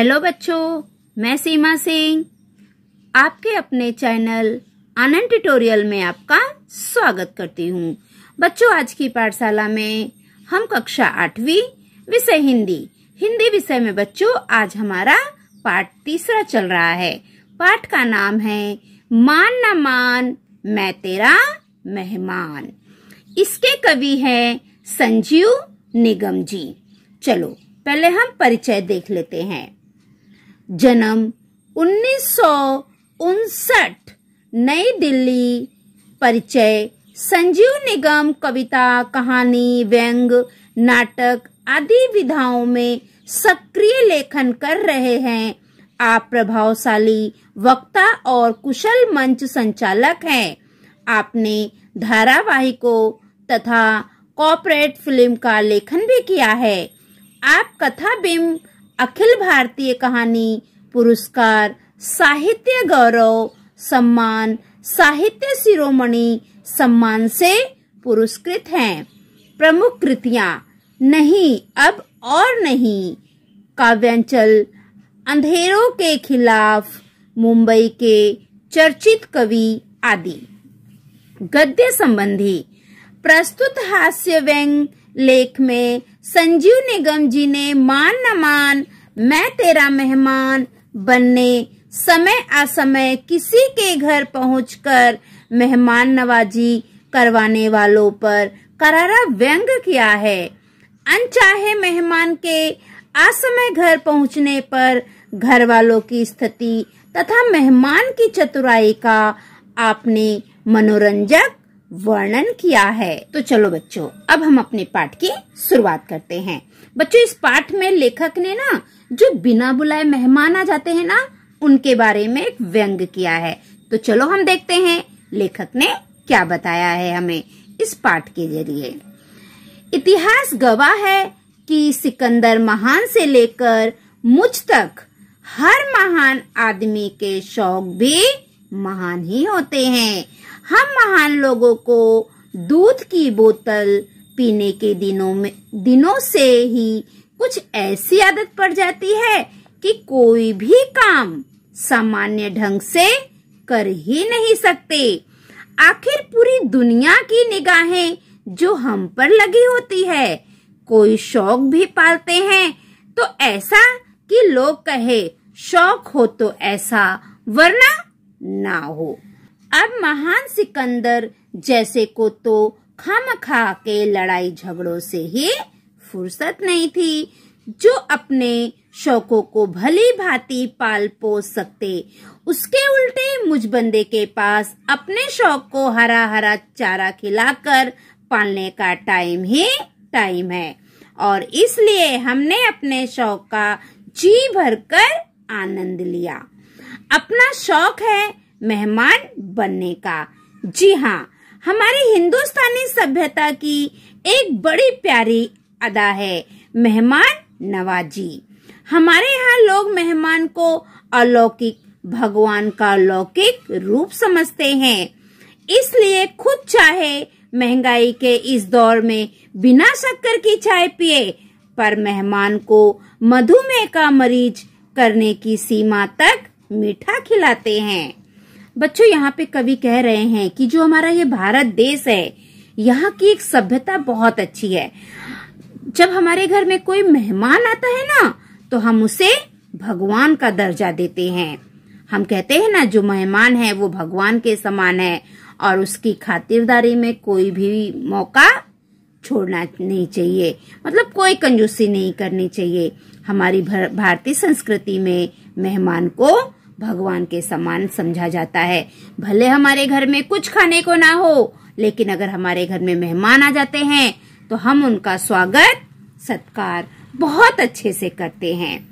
Hello बच्चों, मैं सीमा सिंह। आपके अपने चैनल आनंद ट्यूटोरियल में आपका स्वागत करती हूँ। बच्चों, आज की पाठशाला में हम कक्षा आठवीं विषय हिंदी। हिंदी विषय में बच्चों, आज हमारा पाठ तीसरा चल रहा है। पाठ का नाम है, मान न मान, मैं तेरा मेहमान। इसके कवि हैं संजीव निगम जी। चलो, पहले हम परिचय देख लेते हैं। जन्म उन्नीस सौ उनसठ, नई दिल्ली। परिचय, संजीव निगम, कविता, कहानी, व्यंग, नाटक आदि विधाओं में सक्रिय लेखन कर रहे हैं। आप प्रभावशाली वक्ता और कुशल मंच संचालक हैं। आपने धारावाहिकों तथा कॉर्पोरेट फ़िल्म का लेखन भी किया है। आप कथा बिम अखिल भारतीय कहानी, पुरस्कार, साहित्य गौरव, सम्मान, साहित्य शिरोमणि, सम्मान से पुरस्कृत हैं। प्रमुख कृतियाँ, नहीं, अब और नहीं। काव्यांचल, अंधेरों के खिलाफ, मुंबई के चर्चित कवि आदि। गद्य संबंधी, प्रस्तुत हास्य व्यंग लेख में संजीव निगम जी ने मान न मान, मैं तेरा मेहमान बनने समय असमय किसी के घर पहुंचकर मेहमान नवाजी करवाने वालों पर करारा व्यंग किया है। अनचाहे मेहमान के असमय घर पहुँचने पर घर वालों की स्थिति तथा मेहमान की चतुराई का आपने मनोरंजक वर्णन किया है। तो चलो बच्चों, अब हम अपने पाठ की शुरुआत करते हैं। बच्चों, इस पाठ में लेखक ने ना, जो बिना बुलाए मेहमान आ जाते हैं ना, उनके बारे में एक व्यंग किया है। तो चलो हम देखते हैं, लेखक ने क्या बताया है हमें इस पाठ के ज़रिए। इतिहास गवाह है कि सिकंदर महान से लेकर मुझ तक हर महान आदमी के शौक भी महान ही होते हैं। हम महान लोगों को दूध की बोतल पीने के दिनों में, दिनों से ही कुछ ऐसी आदत पड़ जाती है कि कोई भी काम सामान्य ढंग से कर ही नहीं सकते। आखिर पूरी दुनिया की निगाहें जो हम पर लगी होती है, कोई शौक भी पालते हैं तो ऐसा कि लोग कहे, शौक हो तो ऐसा, वरना ना हो। अब महान सिकंदर जैसे को तो खम खा के लड़ाई झगड़ों से ही फुर्सत नहीं थी, जो अपने शौकों को भली भांति पाल पोस सकते। उसके उल्टे मुझ बंदे के पास अपने शौक को हरा हरा चारा खिलाकर पालने का टाइम ही टाइम है। और इसलिए हमने अपने शौक का जी भरकर आनंद लिया। अपना शौक है मेहमान बनने का। जी हाँ हमारी हिंदुस्तानी सभ्यता की एक बड़ी प्यारी अदा है, मेहमान नवाजी। हमारे यहाँ लोग मेहमान को अलौकिक, भगवान का लौकिक रूप समझते हैं। इसलिए खुद चाहे महँगाई के इस दौर में बिना शक्कर की चाय पिए, पर मेहमान को मधुमेह का मरीज़ करने की सीमा तक मीठा खिलाते हैं। बच्चों, यहाँ पे कवि कह रहे हैं कि जो हमारा ये भारत देश है, यहाँ की एक सभ्यता बहुत अच्छी है। जब हमारे घर में कोई मेहमान आता है ना तो हम उसे भगवान का दर्जा देते हैं। हम कहते हैं ना, जो मेहमान है, वो भगवान के समान है, और उसकी खातिरदारी में कोई भी मौका छोड़ना नहीं चाहिए। मतलब कोई कंजूसी नहीं करनी चाहिए। हमारी भारतीय संस्कृति में मेहमान को भगवान के समान समझा जाता है। भले हमारे घर में कुछ खाने को ना हो, लेकिन अगर हमारे घर में मेहमान आ जाते हैं तो हम उनका स्वागत, सत्कार बहुत अच्छे से करते हैं।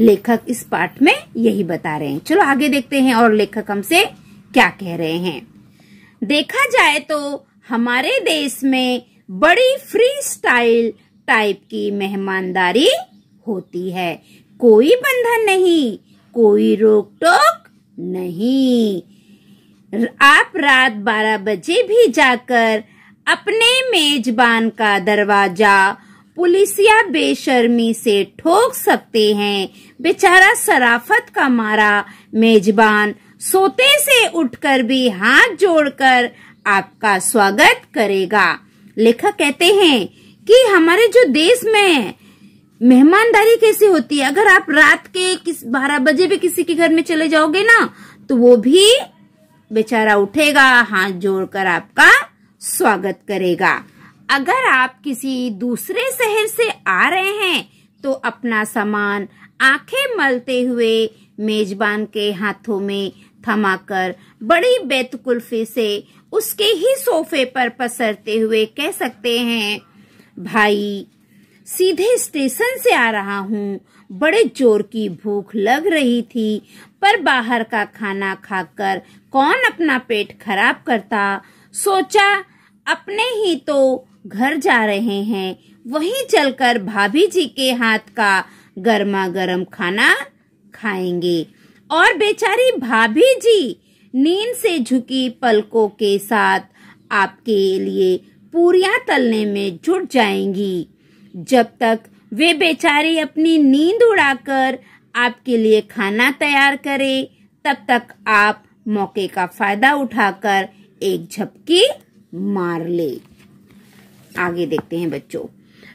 लेखक इस पाठ में यही बता रहे हैं। चलो आगे देखते हैं और लेखक हमसे क्या कह रहे हैं। देखा जाए तो हमारे देश में बड़ी फ्री स्टाइल टाइप की मेहमानदारी होती है। कोई बंधन नहीं कोई रोक टोक नहीं। आप रात बारह बजे भी जाकर अपने मेजबान का दरवाज़ा पुलिसिया बेशर्मी से ठोक सकते हैं। बेचारा सराफत का मारा मेजबान सोते से उठकर भी हाथ जोड़कर आपका स्वागत करेगा। लेखक कहते हैं कि हमारे जो देश में मेहमानदारी कैसे होती है? अगर आप रात के किस बारह बजे भी किसी के घर में चले जाओगे ना तो वो भी बेचारा उठेगा, हाथ जोड़कर आपका स्वागत करेगा। अगर आप किसी दूसरे शहर से आ रहे हैं तो अपना सामान आँखें मलते हुए मेजबान के हाथों में थमाकर बड़ी बेतकुल्फी से उसके ही सोफे पर पसरते हुए कह सकते हैं, भाई सीधे स्टेशन से आ रहा हूँ। बड़े ज़ोर की भूख लग रही थी, पर बाहर का खाना खाकर कौन अपना पेट खराब करता? सोचा, अपने ही तो घर जा रहे हैं। वहीं चलकर भाभी जी के हाथ का गर्मा गर्म खाना खाएँगे। और बेचारी भाभी जी, नींद से झुकी पलकों के साथ आपके लिए पूरियाँ तलने में जुट जाएँगी। जब तक वे बेचारी अपनी नींद उड़ाकर आपके लिए खाना तैयार करे, तब तक आप मौके का फ़ायदा उठाकर एक झपकी मार ले। आगे देखते हैं बच्चों।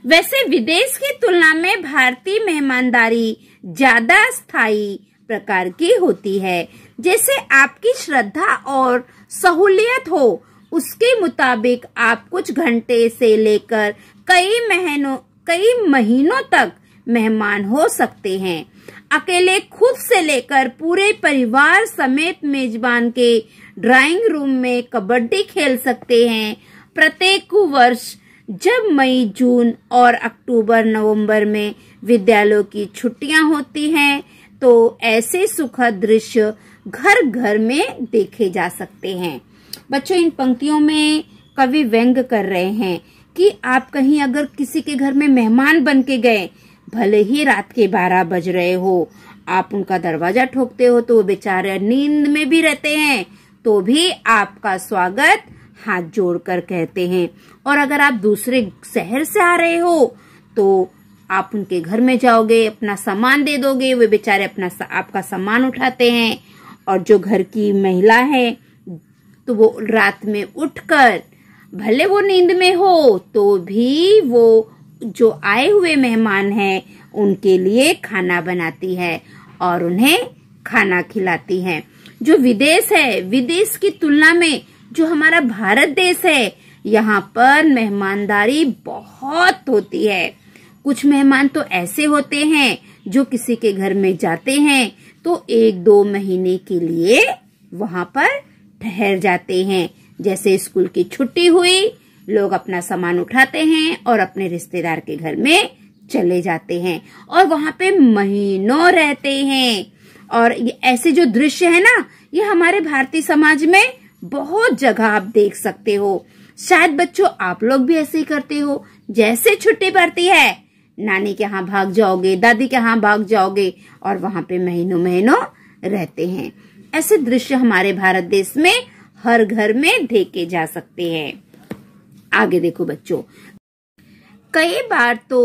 वैसे विदेश की तुलना में भारतीय मेहमानदारी ज़्यादा स्थायी प्रकार की होती है। जैसे आपकी श्रद्धा और सहूलियत हो, उसके मुताबिक आप कुछ घंटे से लेकर कई महीनों कई महीनों तक मेहमान हो सकते हैं। अकेले खुद से लेकर पूरे परिवार समेत मेजबान के ड्राइंग रूम में कबड्डी खेल सकते हैं। प्रत्येक वर्ष जब मई, जून और अक्टूबर, नवंबर में विद्यालयों की छुट्टियाँ होती हैं तो ऐसे सुखद दृश्य घर घर में देखे जा सकते हैं। बच्चों, इन पंक्तियों में कवि व्यंग कर रहे हैं। कि आप कहीं अगर किसी के घर में मेहमान बन के गए, भले ही रात के बारह बज रहे हो, आप उनका दरवाज़ा ठोकते हो तो वो बेचारे नींद में भी रहते हैं तो भी आपका स्वागत हाथ जोड़कर कहते हैं। और अगर आप दूसरे शहर से आ रहे हो तो आप उनके घर में जाओगे, अपना सामान दे दोगे, वे बेचारे अपना आपका सामान उठाते हैं। और जो घर की महिला है तो वो रात में उठकर भले वो नींद में हो तो भी वो जो आए हुए मेहमान हैं, उनके लिए खाना बनाती है और उन्हें खाना खिलाती है। जो विदेश है, विदेश की तुलना में जो हमारा भारत देश है, यहाँ पर मेहमानदारी बहुत होती है। कुछ मेहमान तो ऐसे होते हैं, जो किसी के घर में जाते हैं तो एक दो महीने के लिए वहाँ पर ठहर जाते हैं। जैसे स्कूल की छुट्टी हुई, लोग अपना सामान उठाते हैं और अपने रिश्तेदार के घर में चले जाते हैं और वहाँ पे महीनों रहते हैं। और ये ऐसे जो दृश्य है ना, ये हमारे भारतीय समाज में बहुत जगह आप देख सकते हो। शायद बच्चों, आप लोग भी ऐसे ही करते हो। जैसे छुट्टी पड़ती है, नानी के यहाँ भाग जाओगे, दादी के यहाँ भाग जाओगे और वहाँ पे महीनों महीनों रहते हैं। ऐसे दृश्य हमारे भारत देश में हर घर में देखे जा सकते हैं। आगे देखो बच्चों। कई बार तो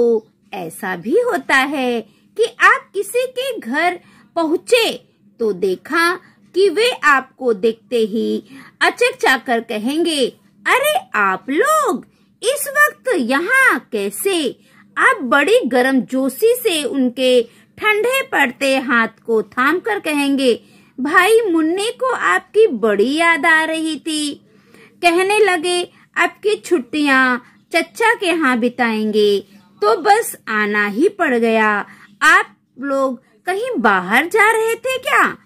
ऐसा भी होता है कि आप किसी के घर पहुँचे तो देखा कि वे आपको देखते ही अचक चाकर कहेंगे, अरे आप लोग, इस वक्त यहाँ कैसे? आप बड़ी गर्म जोशी से उनके ठंडे पड़ते हाथ को थाम कर कहेंगे भाई मुन्नी को आपकी बड़ी याद आ रही थी। कहने लगे आपकी छुट्टियाँ चचा के यहाँ बिताएँगे। तो बस आना ही पड़ गया। आप लोग कहीं बाहर जा रहे थे क्या?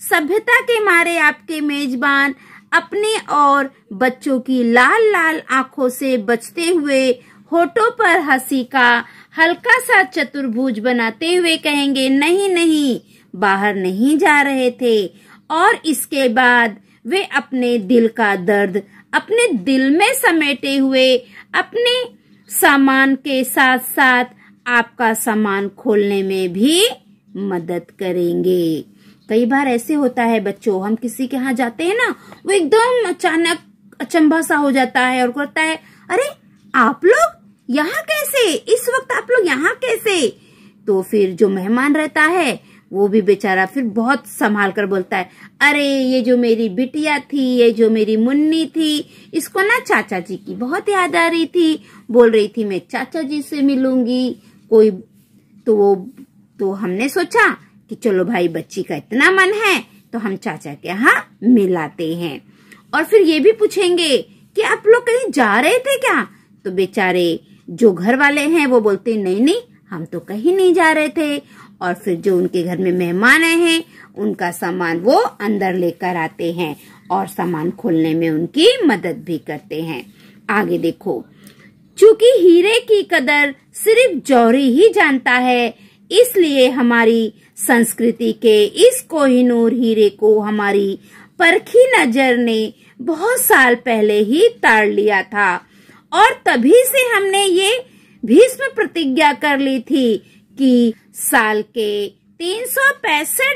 सभ्यता के मारे आपके मेजबान अपने और बच्चों की लाल लाल आँखों से बचते हुए होठों पर हँसी का हल्का सा चतुर्भुज बनाते हुए कहेंगे, नहीं नहीं बाहर नहीं जा रहे थे। और इसके बाद वे अपने दिल का दर्द, अपने दिल में समेटे हुए, अपने सामान के साथ साथ आपका सामान खोलने में भी मदद करेंगे। कई बार ऐसे होता है बच्चों, हम किसी के यहाँ जाते हैं ना, वो एकदम अचानक अचंभा सा हो जाता है और करता है, अरे, आप लोग यहाँ कैसे? इस वक्त आप लोग यहाँ कैसे? तो फिर जो मेहमान रहता है वो भी बेचारा फिर बहुत संभाल कर बोलता है, अरे, ये जो मेरी बिटिया थी, ये जो मेरी मुन्नी थी, इसको ना चाचा जी की बहुत याद आ रही थी। बोल रही थी, मैं चाचा जी से मिलूँगी, कोई तो वो तो हमने सोचा कि चलो भाई, बच्ची का इतना मन है तो हम चाचा के यहाँ मिलाते हैं। और फिर ये भी पूछेंगे कि आप लोग कहीं जा रहे थे क्या? तो बेचारे जो घर वाले हैं, वो बोलते, नहीं नहीं, हम तो कहीं नहीं जा रहे थे। और फिर जो उनके घर में मेहमान आए हैं, उनका सामान वो अंदर लेकर आते हैं और सामान खोलने में उनकी मदद भी करते हैं। आगे देखो, चूँकि हीरे की कदर सिर्फ़ जौहरी ही जानता है, इसलिए हमारी संस्कृति के इस कोहिनूर हीरे को हमारी परखी नज़र ने बहुत साल पहले ही ताड़ लिया था। और तभी से हमने ये भीष्म प्रतिज्ञा कर ली थी कि साल के तीन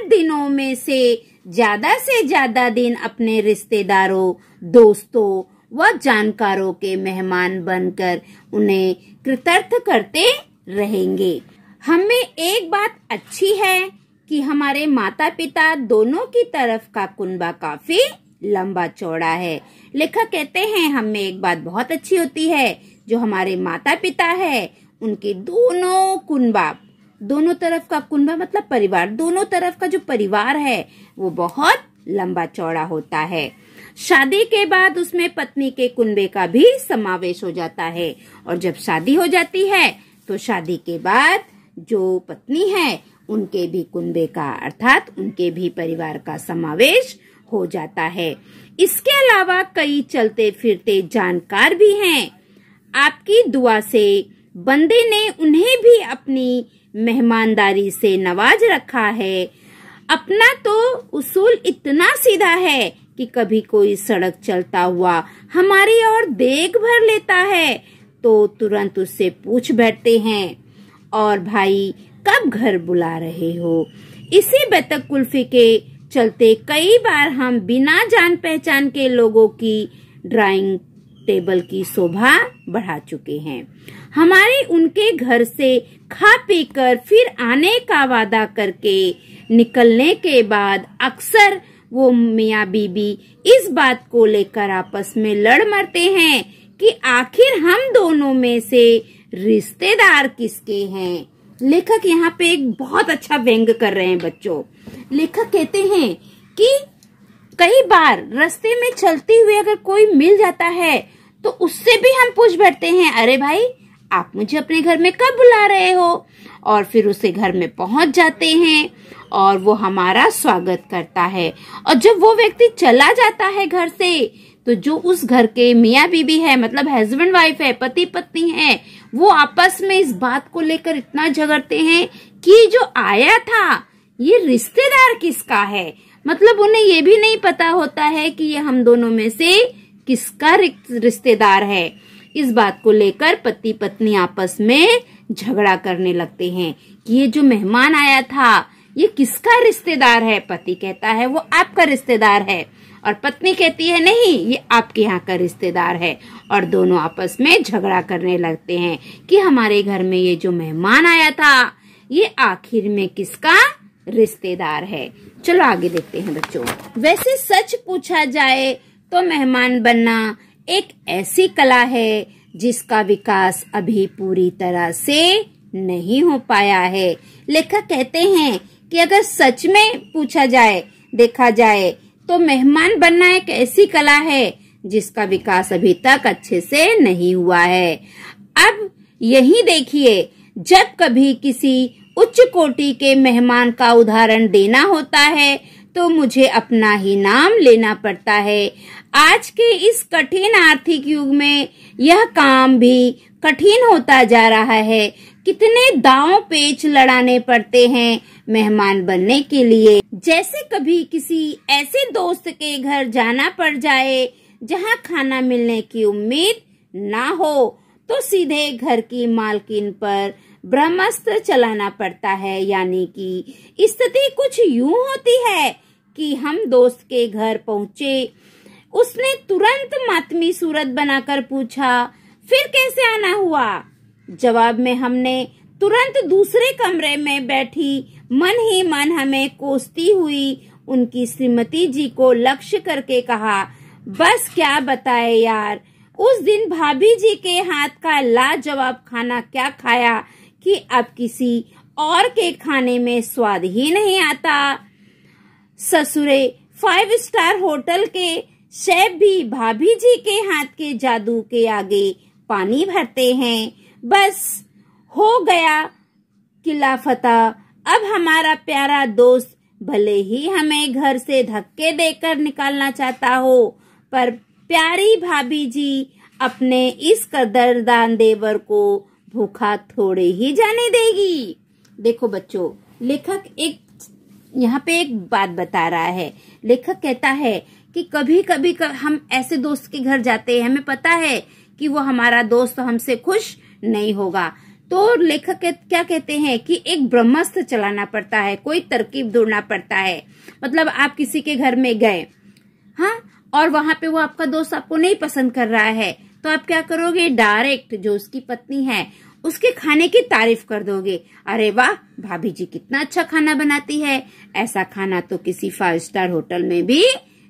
दिनों में से ज़्यादा से ज़्यादा दिन अपने रिश्तेदारों, दोस्तों व जानकारों के मेहमान बनकर उन्हें कृतर्थ करते रहेंगे। हमें एक बात अच्छी है कि हमारे माता पिता दोनों की तरफ़ का कुनबा काफ़ी लंबा चौड़ा है। लेखक कहते हैं, हमें एक बात बहुत अच्छी होती है, जो हमारे माता पिता है, उनके दोनों कुनबा दोनों तरफ़ का कुनबा मतलब परिवार, दोनों तरफ़ का जो परिवार है, वो बहुत लंबा चौड़ा होता है। शादी के बाद उसमें पत्नी के कुनबे का भी समावेश हो जाता है और जब शादी हो जाती है तो शादी के बाद जो पत्नी है, उनके भी कुंबे का, अर्थात उनके भी परिवार का समावेश हो जाता है। इसके अलावा कई चलते फिरते जानकार भी हैं। आपकी दुआ से बंदे ने उन्हें भी अपनी मेहमानदारी से नवाज़ रखा है। अपना तो उसूल इतना सीधा है कि कभी कोई सड़क चलता हुआ हमारी ओर देख भर लेता है तो तुरंत उससे पूछ बैठते हैं, और भाई, कब घर बुला रहे हो? इसी बेतक कुल्फी के चलते कई बार हम बिना जान पहचान के लोगों की ड्राइंग टेबल की शोभा बढ़ा चुके हैं। हमारी उनके घर से खा पी कर फिर आने का वादा करके निकलने के बाद अक्सर वो मियाँ बीबी इस बात को लेकर आपस में लड़ मरते हैं कि आखिर हम दोनों में से रिश्तेदार किसके हैं। लेखक यहाँ पे एक बहुत अच्छा व्यंग कर रहे हैं बच्चों। लेखक कहते हैं कि कई बार रास्ते में चलते हुए अगर कोई मिल जाता है तो उससे भी हम पूछ बैठते हैं, अरे भाई आप मुझे अपने घर में कब बुला रहे हो? और फिर उसे घर में पहुँच जाते हैं और वो हमारा स्वागत करता है। और जब वो व्यक्ति चला जाता है घर से तो जो उस घर के मियाँ बीबी है मतलब हस्बैंड वाइफ है, पति पत्नी है, वो आपस में इस बात को लेकर इतना झगड़ते हैं कि जो आया था, ये रिश्तेदार किसका है? मतलब उन्हें ये भी नहीं पता होता है कि ये हम दोनों में से किसका रिश्तेदार है। इस बात को लेकर पति पत्नी आपस में झगड़ा करने लगते हैं कि ये जो मेहमान आया था, ये किसका रिश्तेदार है? पति कहता है, वो आपका रिश्तेदार है। और पत्नी कहती है, नहीं, ये आपके यहाँ का रिश्तेदार है। और दोनों आपस में झगड़ा करने लगते हैं कि हमारे घर में ये जो मेहमान आया था, ये आखिर में किसका रिश्तेदार है? चलो आगे देखते हैं बच्चों। वैसे सच पूछा जाए तो मेहमान बनना एक ऐसी कला है जिसका विकास अभी पूरी तरह से नहीं हो पाया है। लेखक कहते हैं कि अगर सच में पूछा जाए, देखा जाए तो मेहमान बनना एक ऐसी कला है जिसका विकास अभी तक अच्छे से नहीं हुआ है। अब यही देखिए, जब कभी किसी उच्च कोटि के मेहमान का उदाहरण देना होता है तो मुझे अपना ही नाम लेना पड़ता है। आज के इस कठिन आर्थिक युग में यह काम भी कठिन होता जा रहा है। कितने दाव पेच लड़ाने पड़ते हैं मेहमान बनने के लिए। जैसे कभी किसी ऐसे दोस्त के घर जाना पड़ जाए, जहाँ खाना मिलने की उम्मीद ना हो तो सीधे घर की मालकिन पर ब्रह्मास्त्र चलाना पड़ता है, यानी कि स्थिति कुछ यूँ होती है कि हम दोस्त के घर पहुँचे, उसने तुरंत मातमी सूरत बनाकर पूछा, फिर कैसे आना हुआ? जवाब में हमने तुरंत दूसरे कमरे में बैठी, मन ही मन हमें कोसती हुई उनकी श्रीमती जी को लक्ष्य करके कहा, बस क्या बताए यार, उस दिन भाभी जी के हाथ का लाजवाब खाना क्या खाया कि अब किसी और के खाने में स्वाद ही नहीं आता। ससुरे फाइव स्टार होटल के शेफ भी भाभी जी के हाथ के जादू के आगे पानी भरते हैं। बस हो गया किला फतेह अब हमारा प्यारा दोस्त भले ही हमें घर से धक्के देकर निकालना चाहता हो, पर प्यारी भाभी जी अपने इस कदरदान देवर को भूखा थोड़े ही जाने देगी। देखो बच्चों, लेखक एक, यहाँ पे एक बात बता रहा है। लेखक कहता है कि कभी कभी हम ऐसे दोस्त के घर जाते हैं, हमें पता है कि वो हमारा दोस्त हमसे खुश नहीं होगा। तो लेखक क्या कहते हैं कि एक ब्रह्मास्त्र चलाना पड़ता है, कोई तरकीब ढूंढना पड़ता है। मतलब आप किसी के घर में गए हाँ और वहाँ पे वो आपका दोस्त आपको नहीं पसंद कर रहा है। तो आप क्या करोगे? डायरेक्ट जो उसकी पत्नी है, उसके खाने की तारीफ़ कर दोगे। अरे वाह, भाभी जी कितना अच्छा खाना बनाती है। ऐसा खाना तो किसी फाइव स्टार होटल में भी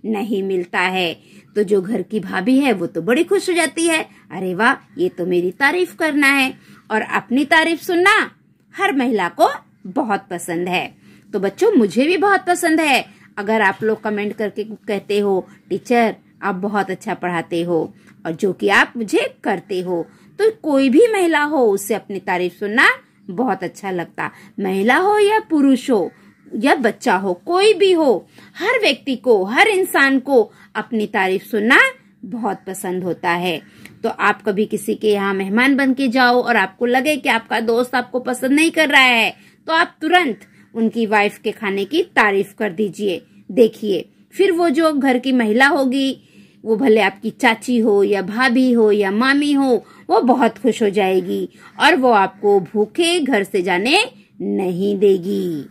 नहीं मिलता है। तो जो घर की भाभी है, वो तो बड़ी खुश हो जाती है। अरे वाह, ये तो मेरी तारीफ़ करना है। और अपनी तारीफ़ सुनना हर महिला को बहुत पसंद है। तो बच्चों, मुझे भी बहुत पसंद है। अगर आप लोग कमेंट करके कहते हो, टीचर, आप बहुत अच्छा पढ़ाते हो। और जो कि आप मुझे करते हो। तो कोई भी महिला हो उससे अपनी तारीफ़ सुनना बहुत अच्छा लगता। महिला हो या पुरुष हो, या बच्चा हो, कोई भी हो, हर व्यक्ति को, हर इंसान को अपनी तारीफ़ सुनना बहुत पसंद होता है। तो आप कभी किसी के यहाँ मेहमान बन के जाओ और आपको लगे कि आपका दोस्त आपको पसंद नहीं कर रहा है तो आप तुरंत उनकी वाइफ के खाने की तारीफ़ कर दीजिए। देखिए, फिर वो जो घर की महिला होगी वो भले आपकी चाची हो या भाभी हो या मामी हो, वो बहुत खुश हो जाएगी और वो आपको भूखे घर से जाने नहीं देगी।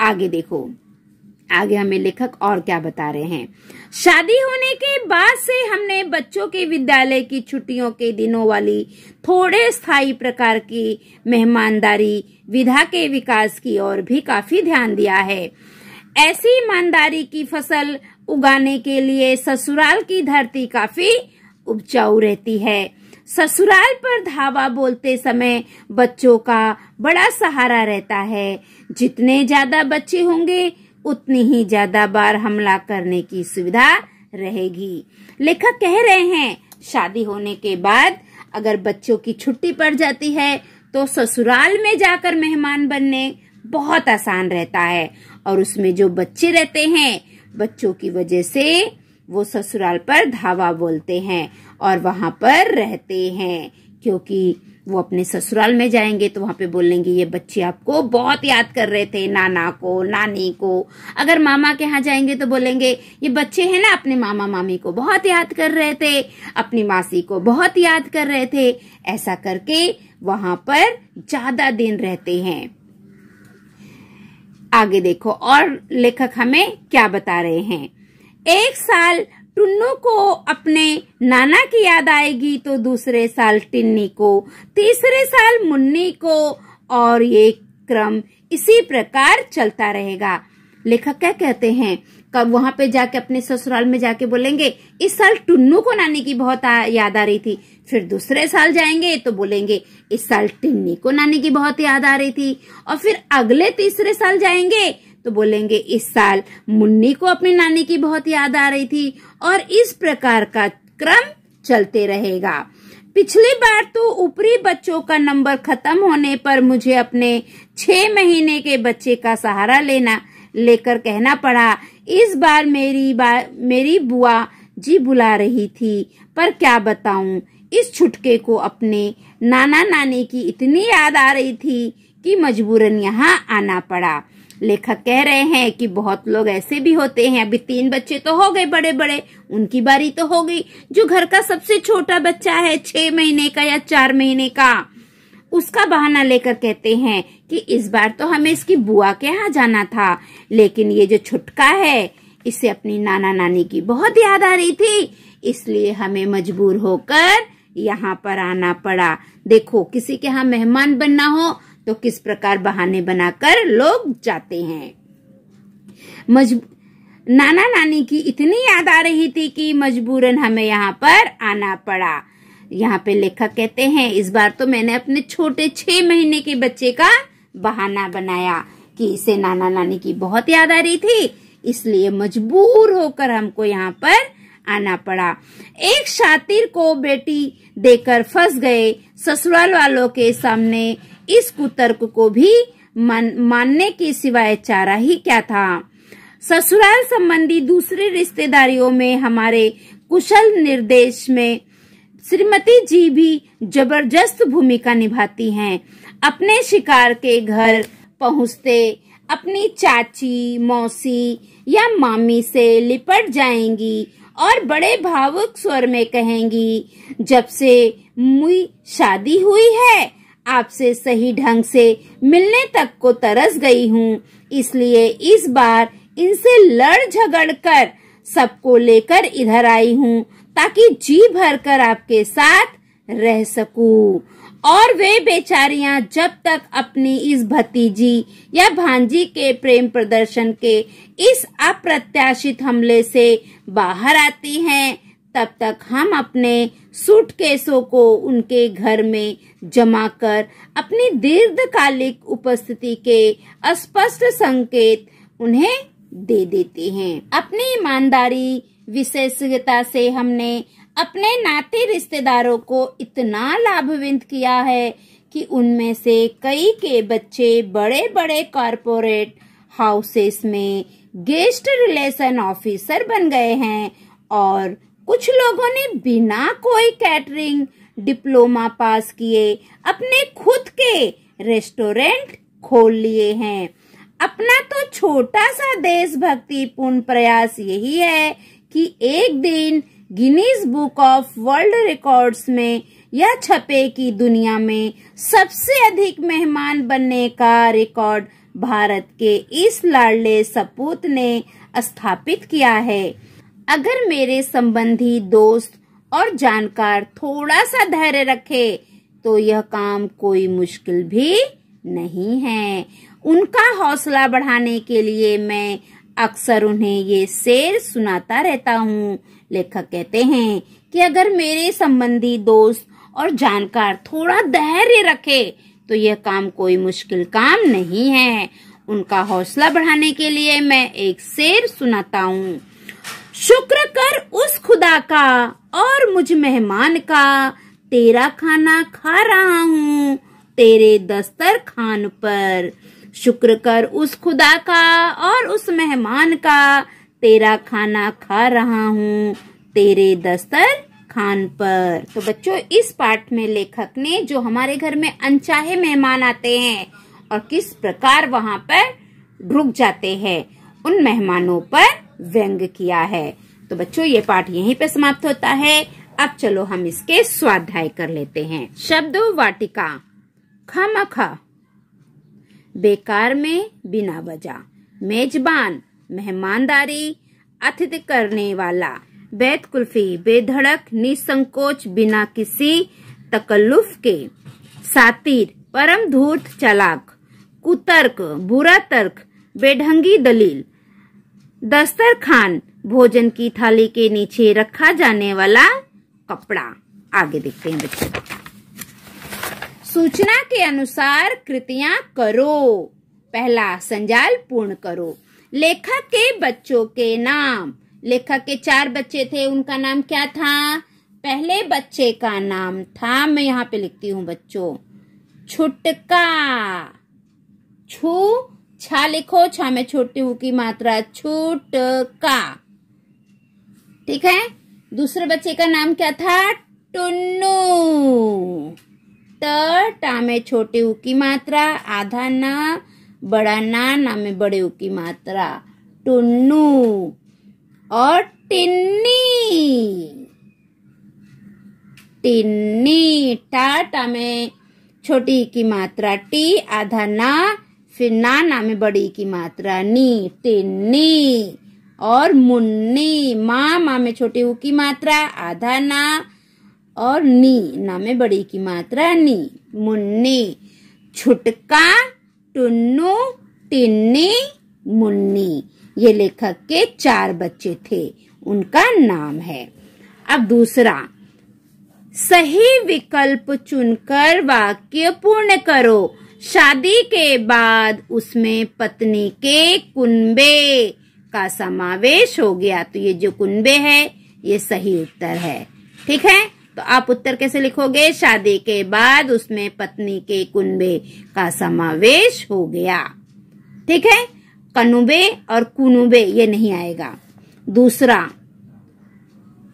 आगे देखो। आगे हमें लेखक और क्या बता रहे हैं। शादी होने के बाद से हमने बच्चों के विद्यालय की छुट्टियों के दिनों वाली थोड़े स्थायी प्रकार की मेहमानदारी, विधा के विकास की ओर भी काफ़ी ध्यान दिया है। ऐसी ईमानदारी की फ़सल उगाने के लिए ससुराल की धरती काफ़ी उपजाऊ रहती है। ससुराल पर धावा बोलते समय बच्चों का बड़ा सहारा रहता है। जितने ज़्यादा बच्चे होंगे, उतनी ही ज़्यादा बार हमला करने की सुविधा रहेगी। लेखक कह रहे हैं, शादी होने के बाद अगर बच्चों की छुट्टी पड़ जाती है तो ससुराल में जाकर मेहमान बनने बहुत आसान रहता है। और उसमें जो बच्चे रहते हैं, बच्चों की वजह से वो ससुराल पर धावा बोलते हैं और वहाँ पर रहते हैं। क्योंकि वो अपने ससुराल में जाएँगे तो वहाँ पे बोलेंगे, ये बच्चे आपको बहुत याद कर रहे थे, नाना को, नानी को। अगर मामा के यहाँ जाएँगे तो बोलेंगे, ये बच्चे हैं ना अपने मामा, मामी को बहुत याद कर रहे थे, अपनी मासी को बहुत याद कर रहे थे। ऐसा करके वहाँ पर ज़्यादा दिन रहते हैं। आगे देखो और लेखक हमें क्या बता रहे हैं। एक साल टुन्नू को अपने नाना की याद आएगी तो दूसरे साल टिन्नी को, तीसरे साल मुन्नी को और ये क्रम इसी प्रकार चलता रहेगा। लेखक क्या कहते हैं? कब वहाँ पे जाके अपने ससुराल में जाके बोलेंगे, इस साल टुन्नू को नानी की बहुत याद आ रही थी। फिर दूसरे साल जाएँगे तो बोलेंगे, इस साल टिन्नी को नानी की बहुत याद आ रही थी। और फिर अगले तीसरे साल जाएँगे तो बोलेंगे, इस साल मुन्नी को अपनी नानी की बहुत याद आ रही थी और इस प्रकार का क्रम चलते रहेगा। पिछली बार तो ऊपरी बच्चों का नंबर खत्म होने पर मुझे अपने छह महीने के बच्चे का सहारा लेना, लेकर कहना पड़ा, इस बार मेरी बार मेरी बुआ जी बुला रही थी, पर क्या बताऊँ? इस छुटके को अपने नाना नानी की इतनी याद आ रही थी कि मजबूरन यहाँ आना पड़ा। लेखक कह रहे हैं कि बहुत लोग ऐसे भी होते हैं। अभी तीन बच्चे तो हो गए बड़े बड़े उनकी बारी तो हो गई, जो घर का सबसे छोटा बच्चा है छह महीने का या चार महीने का। उसका बहाना लेकर कहते हैं कि इस बार तो हमें इसकी बुआ के यहाँ जाना था। लेकिन ये जो छुटका है, इसे अपनी नाना नानी की बहुत याद आ रही थी। इसलिए हमें मजबूर होकर यहाँ पर आना पड़ा। देखो, किसी के यहाँ मेहमान बनना हो तो किस प्रकार बहाने बनाकर लोग जाते हैं। मजबू, नाना नानी की इतनी याद आ रही थी कि मजबूरन हमें यहाँ पर आना पड़ा। यहाँ पे लेखक कहते हैं, इस बार तो मैंने अपने छोटे छह महीने के बच्चे का बहाना बनाया, कि इसे नाना नानी की बहुत याद आ रही थी, इसलिए मजबूर होकर हमको यहाँ पर आना पड़ा। एक शातिर को बेटी देकर फंस गए। ससुराल वालों के सामने इस कुतर्क को भी मान, मानने के सिवाय चारा ही क्या था? ससुराल संबंधी दूसरी रिश्तेदारियों में हमारे कुशल निर्देश में श्रीमती जी भी ज़बरदस्त भूमिका निभाती हैं। अपने शिकार के घर पहुँचते अपनी चाची मौसी या मामी से लिपट जाएँगी। और बड़े भावुक स्वर में कहेंगी, जब से मुई शादी हुई है, आपसे सही ढंग से मिलने तक को तरस गई हूँ। इसलिए इस बार इनसे लड़ झगड़ कर सबको लेकर इधर आई हूँ, ताकि जी भर कर आपके साथ रह सकूँ। और वे बेचारियाँ जब तक अपनी इस भतीजी या भांजी के प्रेम प्रदर्शन के इस अप्रत्याशित हमले से बाहर आती हैं, तब तक हम अपने सूटकेसों को उनके घर में जमा कर अपनी दीर्घकालिक उपस्थिति के अस्पष्ट संकेत उन्हें दे देते हैं। अपनी ईमानदारी विशेषज्ञता से हमने अपने नाते रिश्तेदारों को इतना लाभविंत किया है कि उनमें से कई के बच्चे बड़े बड़े कॉरपोरेट हाउसेस में गेस्ट रिलेशन ऑफिसर बन गए हैं और कुछ लोगों ने बिना कोई कैटरिंग डिप्लोमा पास किए अपने खुद के रेस्टोरेंट खोल लिए हैं। अपना तो छोटा सा देशभक्ति पूर्ण प्रयास यही है कि एक दिन Guinness book of world records में यह छपे की दुनिया में सबसे अधिक मेहमान बनने का रिकॉर्ड भारत के इस लाडले सपूत ने स्थापित किया है। अगर मेरे संबंधी दोस्त और जानकार थोड़ा सा धैर्य रखे तो यह काम कोई मुश्किल भी नहीं है। उनका हौसला बढ़ाने के लिए मैं अक्सर उन्हें ये शेर सुनाता रहता हूँ। लेखक कहते हैं कि अगर मेरे संबंधी दोस्त और जानकार थोड़ा धैर्य रखे तो यह काम कोई मुश्किल काम नहीं है। उनका हौसला बढ़ाने के लिए मैं एक शेर सुनाता हूँ। शुक्र कर उस खुदा का और मुझ मेहमान का। तेरा खाना खा रहा हूँ, तेरे दस्तर खान पर। शुक्र कर उस खुदा का और उस मेहमान का। तेरा खाना खा रहा हूँ, तेरे दस्तर खान पर। तो बच्चों, इस पाठ में लेखक ने जो हमारे घर में अनचाहे मेहमान आते हैं और किस प्रकार वहाँ पर रुक जाते हैं, उन मेहमानों पर व्यंग किया है। तो बच्चों, ये पाठ यहीं पे समाप्त होता है। अब चलो हम इसके स्वाध्याय कर लेते हैं। शब्द वाटिका खा बेकार में बिना वजह, मेजबान मेहमानदारी, अतिथि करने वाला बैत कुल्फी बेधड़क, निसंकोच, बिना किसी तकल्लुफ के, सातिर, परम धूर्त चालाक, कुतर्क, बुरा तर्क, बेढंगी दलील दस्तर खान भोजन की थाली के नीचे रखा जाने वाला कपड़ा। आगे देखते हैं बच्चे। सूचना के अनुसार कृतियाँ करो। पहला संजाल पूर्ण करो। लेखक के बच्चों के नाम। लेखक के चार बच्चे थे, उनका नाम क्या था? पहले बच्चे का नाम था, मैं यहाँ पे लिखती हूँ बच्चों। छुटका। छू, छा लिखो, छा में छोटी हु की मात्रा। छुटका। ठीक है? दूसरे बच्चे का नाम क्या था? टुन्नू। टा में छोटे उ की मात्रा। आधा ना बड़ा ना ना में बड़े उ की मात्रा, टुन्नू और टिन्नी। टिन्नी टा टा में छोटी की मात्रा टी, आधा ना, फिर ना ना में बड़ी की मात्रा नी, टिन्नी और मुन्नी। माँ माँ छोटी उ की मात्रा, आधा ना और नी, ना में बड़ी की मात्रा नी, मुन्नी। छुटका टुन्नू, टिन्नी, मुन्नी। ये लेखक के चार बच्चे थे। उनका नाम है। अब दूसरा। सही विकल्प चुनकर वाक्य पूर्ण करो। शादी के बाद उसमें पत्नी के कुंबे का समावेश हो गया। तो ये जो कुंबे है, ये सही उत्तर है। ठीक है? तो आप उत्तर कैसे लिखोगे? शादी के बाद उसमें पत्नी के कुंबे का समावेश हो गया। ठीक है? कनुबे और कुनुबे, ये नहीं आएगा। दूसरा,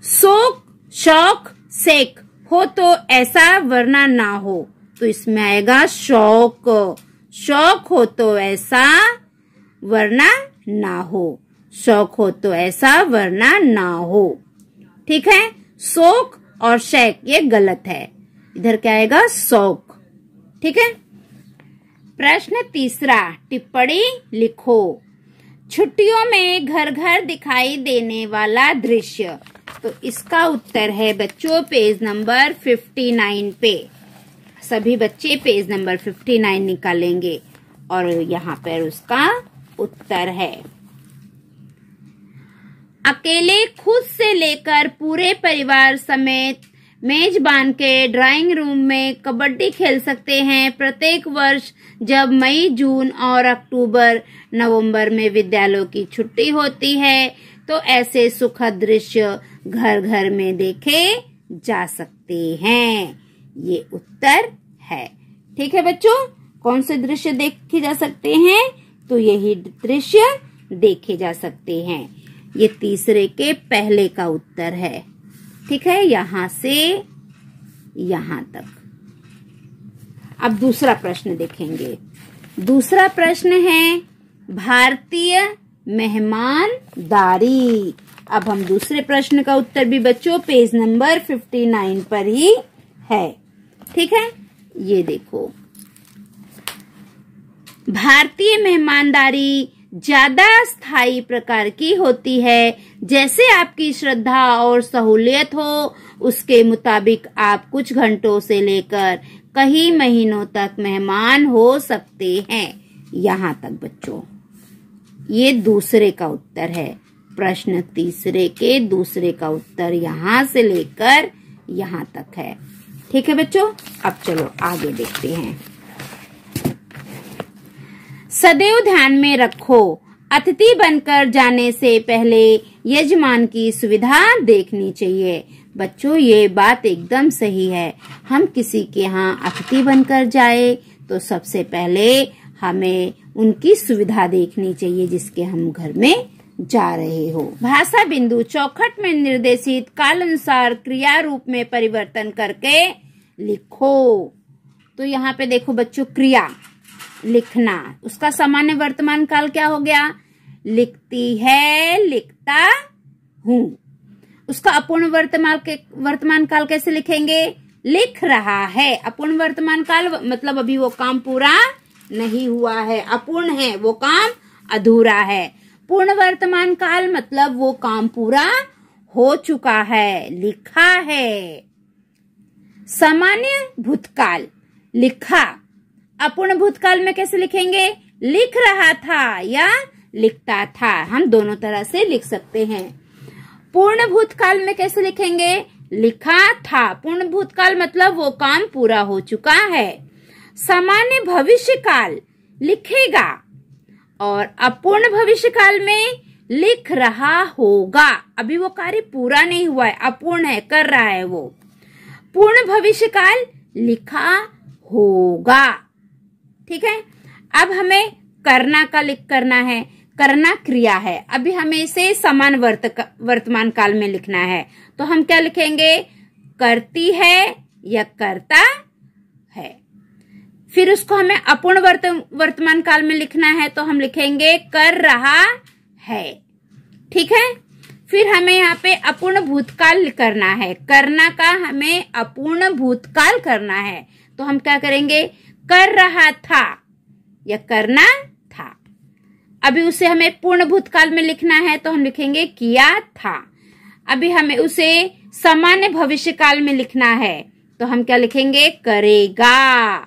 शोक, शौक, सेक। हो तो ऐसा, वरना ना हो। तो इसमें आएगा शौक। शौक हो तो ऐसा, वरना ना हो। शौक हो तो ऐसा, वरना ना हो। ठीक है? शोक और शैक, ये गलत है। इधर क्या आएगा? शौक। ठीक है? प्रश्न तीसरा, टिप्पणी लिखो। छुट्टियों में घर घर दिखाई देने वाला दृश्य। तो इसका उत्तर है बच्चों, पेज नंबर फिफ्टी नाइन पे। सभी बच्चे पेज नंबर फिफ्टी नाइन निकालेंगे। और यहाँ पर उसका उत्तर है। अकेले खुद से लेकर पूरे परिवार समेत मेजबान के ड्राइंग रूम में कबड्डी खेल सकते हैं प्रत्येक वर्ष जब मई, जून और अक्टूबर, नवंबर में विद्यालयों की छुट्टी होती है तो ऐसे सुखद दृश्य घर घर में देखे जा सकते हैं। ये उत्तर है। ठीक है बच्चों, कौन से दृश्य देखे जा सकते हैं? तो यही दृश्य देखे जा सकते हैं। ये तीसरे के पहले का उत्तर है। ठीक है? यहाँ से यहाँ तक। अब दूसरा प्रश्न देखेंगे। दूसरा प्रश्न है, भारतीय मेहमानदारी। अब हम दूसरे प्रश्न का उत्तर भी बच्चों, पेज नंबर फिफ्टी नाइन पर ही है। ठीक है? ये देखो। भारतीय मेहमानदारी ज़्यादा स्थायी प्रकार की होती है। जैसे आपकी श्रद्धा और सहूलियत हो, उसके मुताबिक आप कुछ घंटों से लेकर कई महीनों तक मेहमान हो सकते हैं। यहाँ तक बच्चों, ये दूसरे का उत्तर है। प्रश्न तीसरे के दूसरे का उत्तर यहाँ से लेकर यहाँ तक है। ठीक है बच्चों, अब चलो आगे देखते हैं। सदैव ध्यान में रखो। अतिथि बनकर जाने से पहले यजमान की सुविधा देखनी चाहिए। बच्चों, ये बात एकदम सही है। हम किसी के यहाँ अतिथि बनकर जाए तो सबसे पहले हमें उनकी सुविधा देखनी चाहिए जिसके हम घर में जा रहे हो। भाषा बिंदु चौखट में निर्देशित काल अनुसार क्रिया रूप में परिवर्तन करके लिखो। तो यहाँ पे देखो बच्चों, क्रिया। लिखना। उसका सामान्य वर्तमान काल क्या हो गया? लिखती है, लिखता हूँ। उसका अपूर्ण वर्तमान के, वर्तमान काल कैसे लिखेंगे? लिख रहा है। अपूर्ण वर्तमान काल मतलब अभी वो काम पूरा नहीं हुआ है। अपूर्ण है, वो काम अधूरा है। पूर्ण वर्तमान काल मतलब वो काम पूरा हो चुका है। लिखा है। सामान्य भूतकाल, लिखा। अपूर्ण भूतकाल में कैसे लिखेंगे? लिख रहा था या लिखता था? हम दोनों तरह से लिख सकते हैं। पूर्ण भूतकाल में कैसे लिखेंगे? लिखा था। पूर्ण भूतकाल मतलब वो काम पूरा हो चुका है। सामान्य भविष्य काल लिखेगा और अपूर्ण भविष्य काल में लिख रहा होगा। अभी वो कार्य पूरा नहीं हुआ है, अपूर्ण है, कर रहा है वो। पूर्ण भविष्य काल लिखा होगा। ठीक है? अब हमें करना का लिख करना है। करना क्रिया है। अभी हमें इसे समान वर्त वर्तमान काल में लिखना है। तो हम क्या लिखेंगे? करती है या करता है। फिर उसको हमें अपूर्ण वर्त, वर्तमान काल में लिखना है तो हम लिखेंगे कर रहा है। ठीक है? फिर हमें यहाँ पे अपूर्ण भूतकाल करना है। करना का हमें अपूर्ण भूतकाल करना है। तो हम क्या करेंगे? कर रहा था या करना था। अभी उसे हमें पूर्ण भूतकाल में लिखना है तो हम लिखेंगे किया था। अभी हमें उसे सामान्य भविष्य काल में लिखना है तो हम क्या लिखेंगे? करेगा।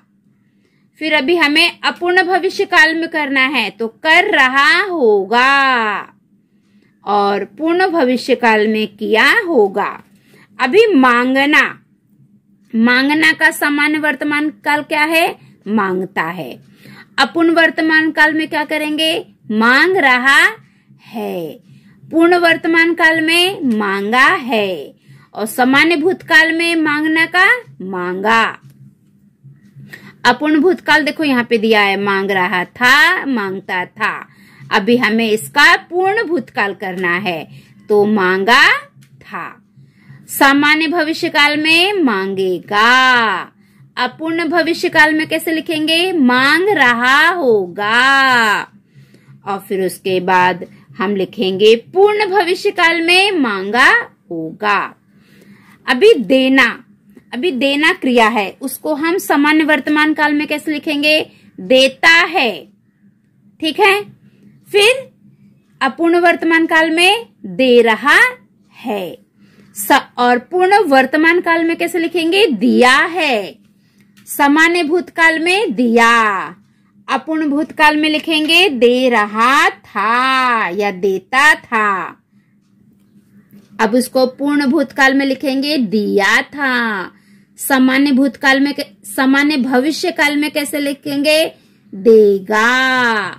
फिर अभी हमें अपूर्ण भविष्य काल में करना है तो कर रहा होगा और पूर्ण भविष्य काल में किया होगा। अभी मांगना। मांगना का सामान्य वर्तमान काल क्या है? माँगता है। अपूर्ण वर्तमान काल में क्या करेंगे? मांग रहा है। पूर्ण वर्तमान काल में मांगा है। और सामान्य भूतकाल में मांगना का मांगा। अपूर्ण भूतकाल देखो, यहाँ पे दिया है, मांग रहा था, माँगता था। अभी हमें इसका पूर्ण भूतकाल करना है तो मांगा था। सामान्य भविष्य काल में मांगेगा। अपूर्ण भविष्य काल में कैसे लिखेंगे? मांग रहा होगा। और फिर उसके बाद हम लिखेंगे, पूर्ण भविष्य काल में मांगा होगा। अभी देना अभी देना क्रिया है, उसको हम सामान्य वर्तमान काल में कैसे लिखेंगे? देता है। ठीक है? फिर अपूर्ण वर्तमान काल में दे रहा है। और पूर्ण वर्तमान काल में कैसे लिखेंगे? दिया है। सामान्य भूतकाल में दिया। अपूर्ण भूतकाल में लिखेंगे, दे रहा था या देता था। अब उसको पूर्ण भूतकाल में लिखेंगे, दिया था। सामान्य भूतकाल में सामान्य भविष्य काल में कैसे लिखेंगे, देगा।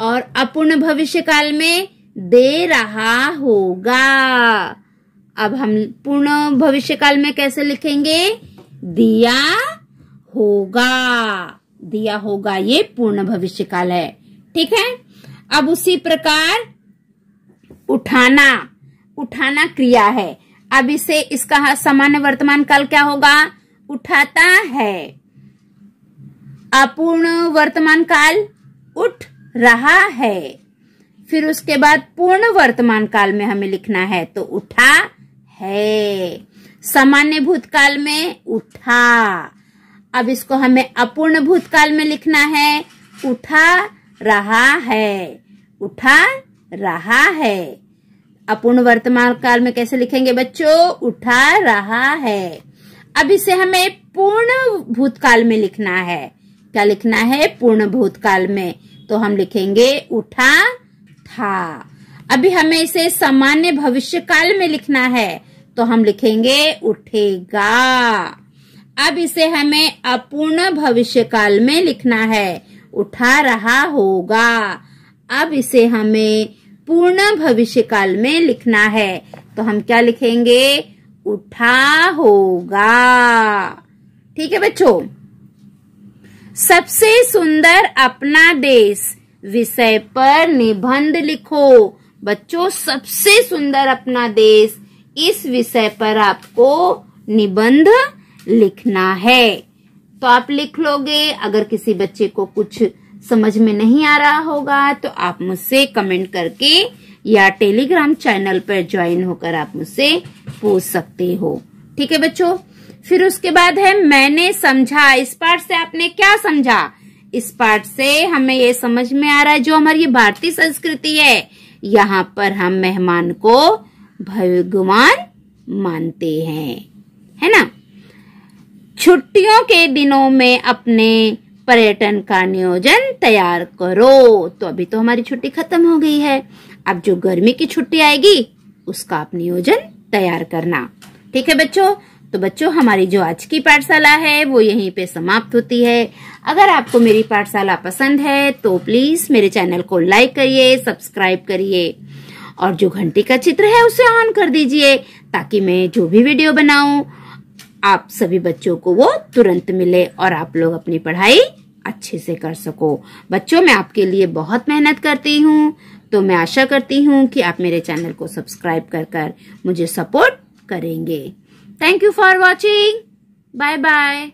और अपूर्ण भविष्य काल में दे रहा होगा। अब हम पूर्ण भविष्य काल में कैसे लिखेंगे, दिया होगा, दिया होगा ये पूर्ण भविष्य काल है। ठीक है? अब उसी प्रकार उठाना उठाना क्रिया है। अब इसे, इसका सामान्य वर्तमान काल क्या होगा? उठाता है। अपूर्ण वर्तमान काल उठ रहा है। फिर उसके बाद पूर्ण वर्तमान काल में हमें लिखना है तो उठा है। सामान्य भूतकाल में उठा। अब इसको हमें अपूर्ण भूतकाल में लिखना है। उठा रहा है। उठा रहा है। अपूर्ण वर्तमान काल में कैसे लिखेंगे बच्चों? उठा रहा है। अब इसे हमें पूर्ण भूतकाल में लिखना है। क्या लिखना है? पूर्ण भूतकाल में। तो हम लिखेंगे उठा, था। अभी हमें इसे सामान्य भविष्य काल में लिखना है। तो हम लिखेंगे उठेगा। अब इसे हमें अपूर्ण भविष्य काल में लिखना है। उठा रहा होगा। अब इसे हमें पूर्ण भविष्य काल में लिखना है। तो हम क्या लिखेंगे? उठा होगा। ठीक है बच्चों? सबसे सुंदर अपना देश विषय पर निबंध लिखो। बच्चों, सबसे सुंदर अपना देश इस विषय पर आपको निबंध लिखना है। तो आप लिख लोगे। अगर किसी बच्चे को कुछ समझ में नहीं आ रहा होगा तो आप मुझसे कमेंट करके या टेलीग्राम चैनल पर ज्वाइन होकर आप मुझसे पूछ सकते हो। ठीक है बच्चों? फिर उसके बाद है, मैंने समझा। इस पार्ट से आपने क्या समझा? इस पार्ट से हमें ये समझ में आ रहा है, जो हमारी भारतीय संस्कृति है, यहाँ पर हम मेहमान को भगवान मानते हैं। है ना? छुट्टियों के दिनों में अपने पर्यटन का नियोजन तैयार करो। तो अभी तो हमारी छुट्टी खत्म हो गई है। अब जो गर्मी की छुट्टी आएगी, उसका आप नियोजन तैयार करना। ठीक है बच्चों? तो बच्चों, हमारी जो आज की पाठशाला है, वो यहीं पे समाप्त होती है। अगर आपको मेरी पाठशाला पसंद है तो प्लीज़ मेरे चैनल को लाइक करिए, सब्सक्राइब करिए। और जो घंटी का चित्र है, उसे ऑन कर दीजिए, ताकि मैं जो भी वीडियो बनाऊँ आप सभी बच्चों को वो तुरंत मिले और आप लोग अपनी पढ़ाई अच्छे से कर सको। बच्चों, मैं आपके लिए बहुत मेहनत करती हूँ। तो मैं आशा करती हूँ कि आप मेरे चैनल को सब्सक्राइब कर कर मुझे सपोर्ट करेंगे। Thank you for watching bye bye